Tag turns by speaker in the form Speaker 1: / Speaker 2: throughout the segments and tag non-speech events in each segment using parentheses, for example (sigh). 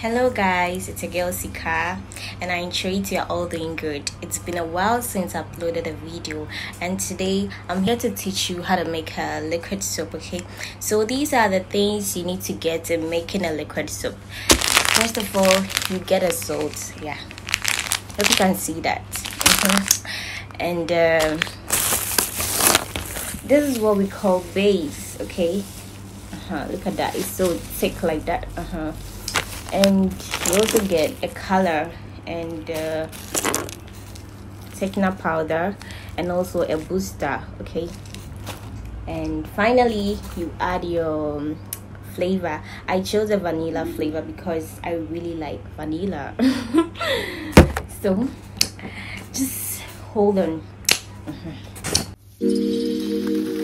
Speaker 1: Hello guys, it's a girl Sika and I trade you're all doing good. It's been a while since I uploaded a video and today I'm here to teach you how to make a liquid soap, okay? So these are the things you need to get in making a liquid soap. First of all, you get a salt, yeah. Hope you can see that. (laughs) And uh, this is what we call base, okay? Uh-huh, look at that, it's so thick like that, uh-huh and you also get a color and uh, thickener powder and also a booster okay? And finally you add your um, flavor. I chose a vanilla flavor because i really like vanilla. (laughs) So just hold on. Uh -huh.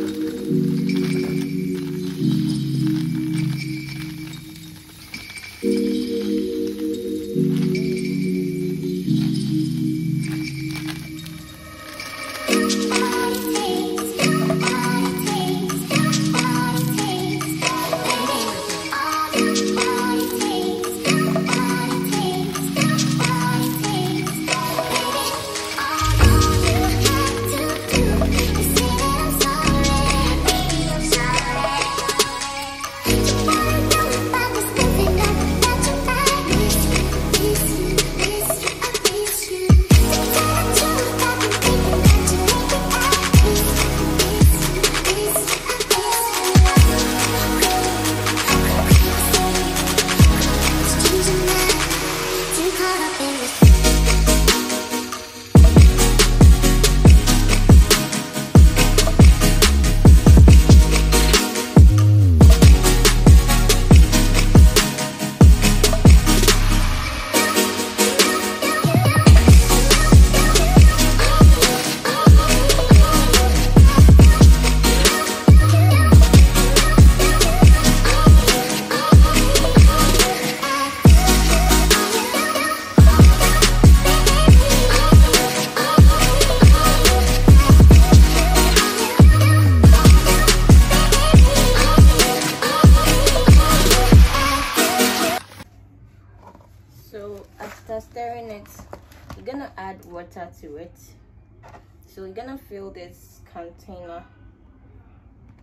Speaker 1: So you're gonna fill this container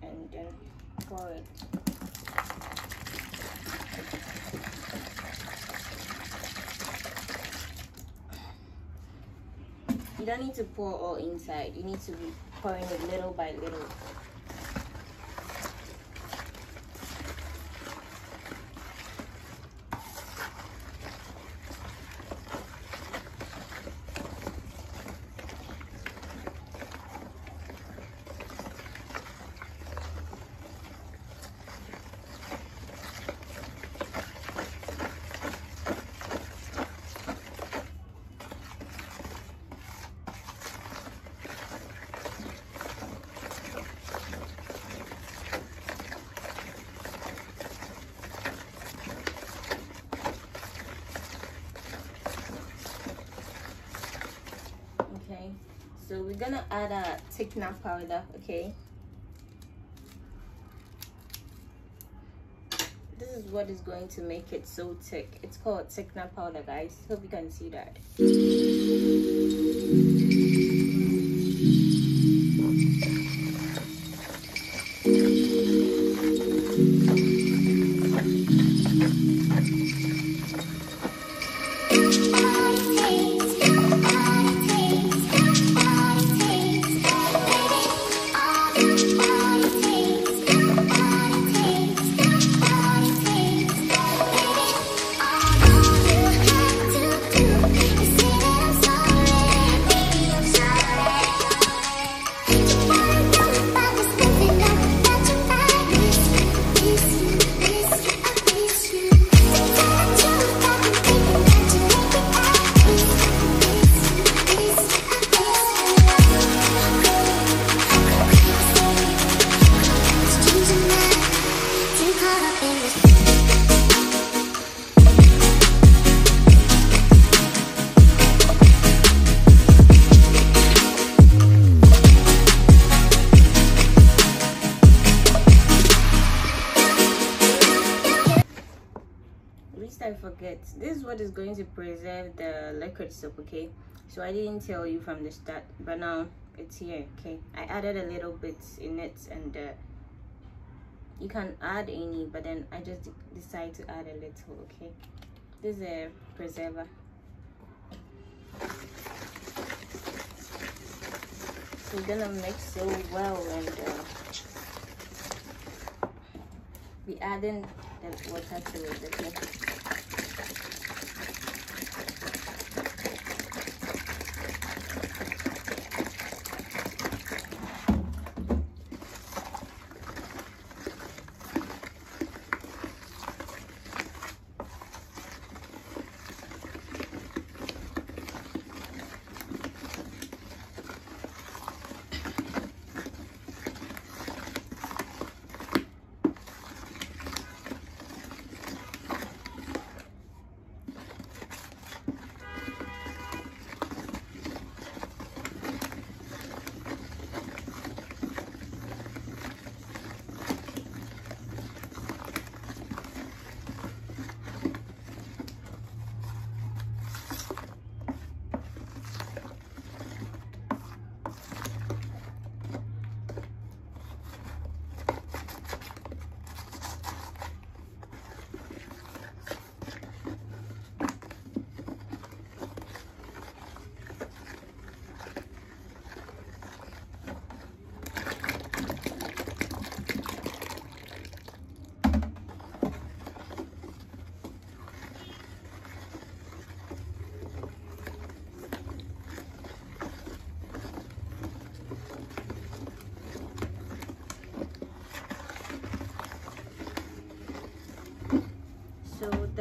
Speaker 1: and then pour it. You don't need to pour all inside. You need to be pouring it little by little gonna add a thickener powder okay? This is what is going to make it so thick. It's called thickener powder guys. Hope you can see that. I forget. This is what is going to preserve the liquid soap, okay? So I didn't tell you from the start, but now it's here, okay? I added a little bit in it and uh, you can add any, but then I just decided to add a little, okay? This is a preserver. So we're gonna mix so well and uh, be adding the water to it, okay?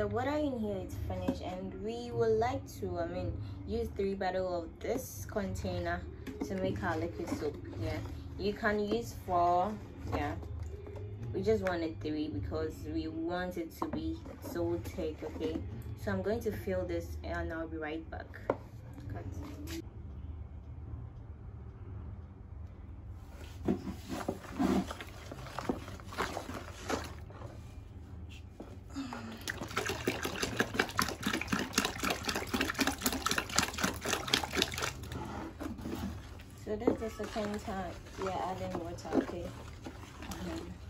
Speaker 1: The water in here is finished and we would like to i mean use three bottle of this container to make our liquid soap yeah. You can use four yeah. We just wanted three because we want it to be so thick okay? So i'm going to fill this and i'll be right back. Cut. The second time we are adding water, okay? Mm -hmm.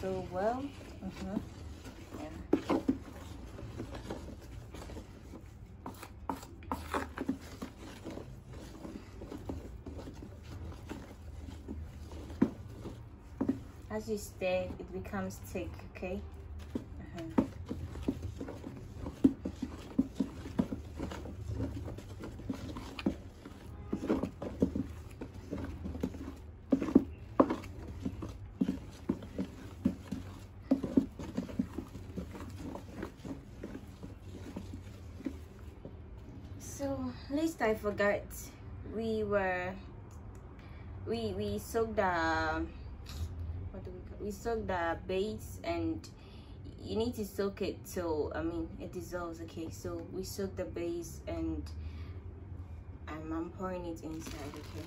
Speaker 1: so well. Uh -huh. yeah. As you stir, it becomes thick, okay? Uh -huh. so least i forgot we were we we soaked the what do we call we soaked the base and you need to soak it till i mean it dissolves okay? So we soak the base and I'm, I'm pouring it inside okay?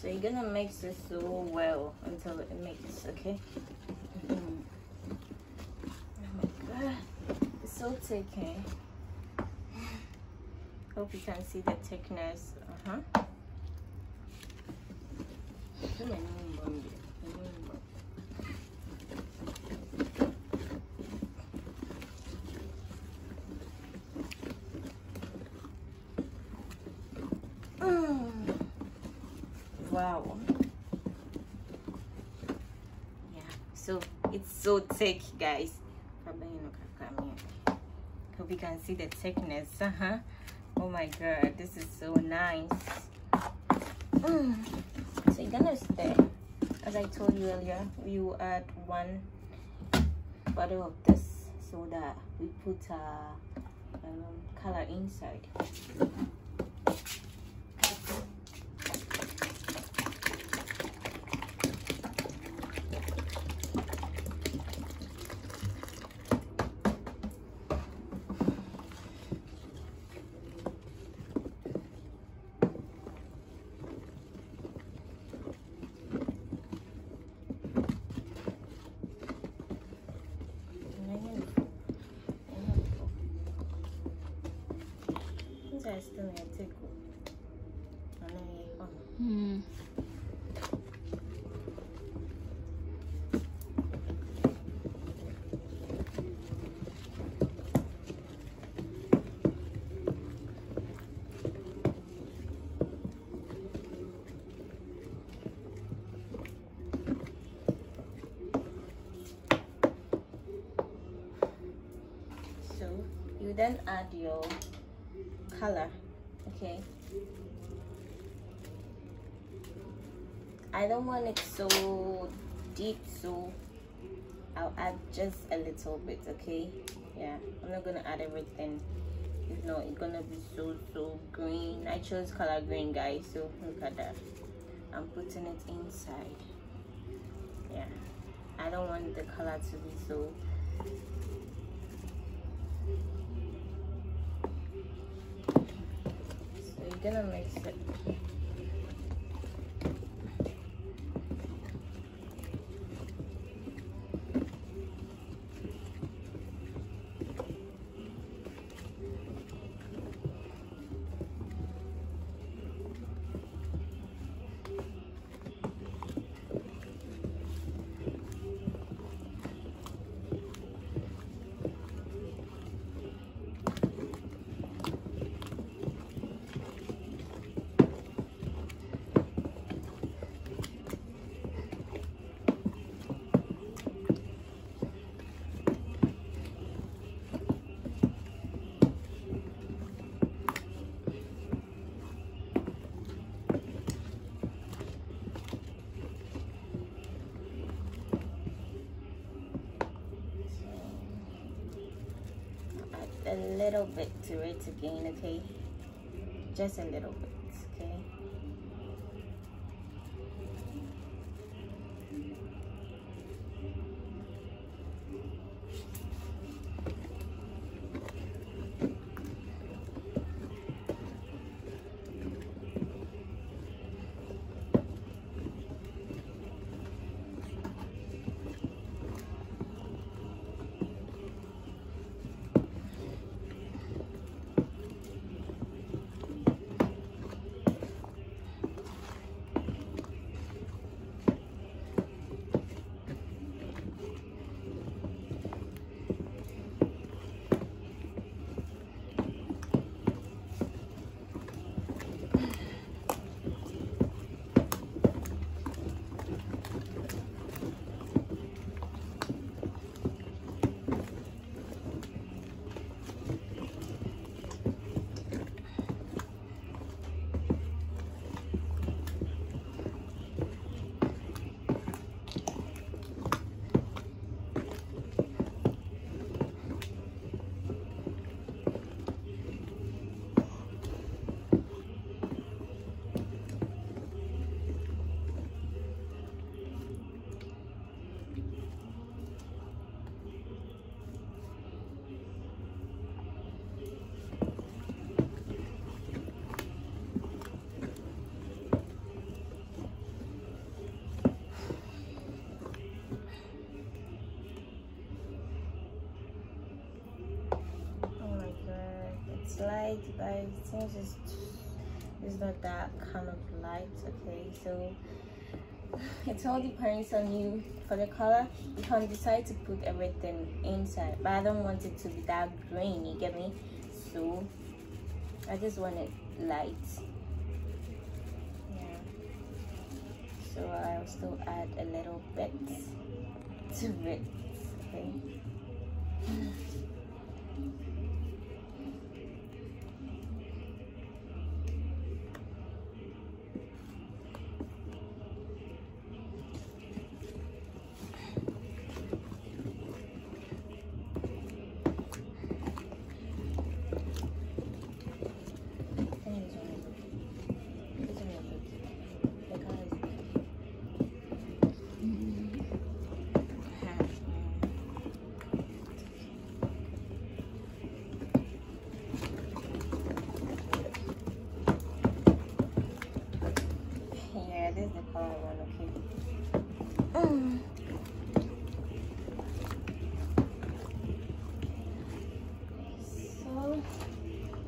Speaker 1: So you're gonna mix this so well until it mixes okay? (laughs) Oh my god so thick eh? hope you can see the thickness. Uh-huh. Wow. Yeah so it's so thick guys you can see the thickness. Uh -huh. oh my god this is so nice. So you're gonna stir as i told you earlier we will add one bottle of this so that we put our um, color inside
Speaker 2: Hmm.
Speaker 1: so you then add your color okay. I don't want it so deep so I'll add just a little bit okay? Yeah I'm not gonna add everything. If not it's gonna be so so green. I chose color green guys so look at that. I'm putting it inside. Yeah. I don't want the color to be so gonna mix it a little bit to it again okay just a little light but it seems it's, it's not that kind of light okay? So it all depends on you for the color. You can decide to put everything inside but i don't want it to be that green you get me? So i just want it light. Yeah. So i'll still add a little bit to it okay (laughs)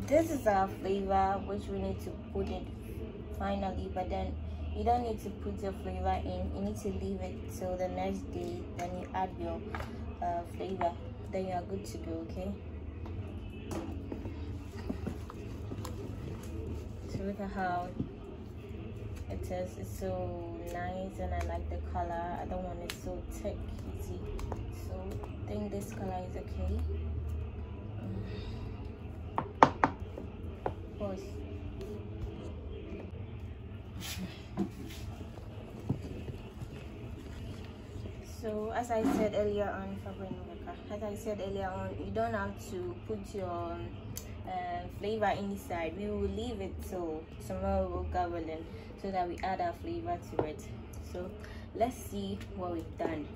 Speaker 1: this is our flavor which we need to put it finally but then you don't need to put your flavor in. You need to leave it till the next day then you add your uh, flavor. Then you are good to go okay? So look at how it is. It's so nice and i like the color. I don't want it so thick you see. So i think this color is okay So as i said earlier on as i said earlier on you don't have to put your uh, flavor inside. We will leave it till tomorrow we'll it so that we add our flavor to it. So let's see what we've done